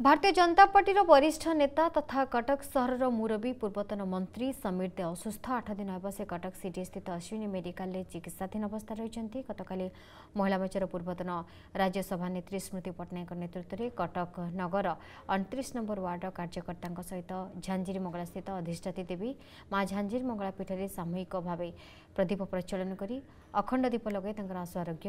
ଭାରତୀୟ ଜନତା ପାର୍ଟିର ବରିଷ୍ଠ ନେତା ତଥା କଟକ ସହରର ମୁରବୀ ପୂର୍ବତନ ମନ୍ତ୍ରୀ ସମୀର ଦେ ଅସୁସ୍ଥ ଆଠ ଦିନ ହେବ ସେ କଟକ ସିଟି ସ୍ଥିତ ଅଶ୍ୱିନୀ ମେଡିକାଲରେ ଚିକିତ୍ସାଧୀନ ଅବସ୍ଥାରେ ରହିଛନ୍ତି ଗତକାଲି ମହିଳା ମୋର୍ଚ୍ଚାର ପୂର୍ବତନ ରାଜ୍ୟସଭା ନେତ୍ରୀ ସ୍ମୃତି ପଟ୍ଟନାୟକଙ୍କ ନେତୃତ୍ୱରେ କଟକ ନଗର ଅଣତିରିଶ ନମ୍ବର ୱାର୍ଡର କାର୍ଯ୍ୟକର୍ତ୍ତାଙ୍କ ସହିତ ଝାଞ୍ଜିରି ମଙ୍ଗଳାସ୍ଥିତ ଅଧିଷ୍ଠାତୀ ଦେବୀ ମା ଝାଞ୍ଜିରି ମଙ୍ଗଳା ପୀଠରେ ସାମୂହିକ ଭାବେ ପ୍ରଦୀପ ପ୍ରଚଳନ କରି ଅଖଣ୍ଡ ଦୀପ ଲଗାଇ ତାଙ୍କର ଆଶୁ ଆରୋଗ୍ୟ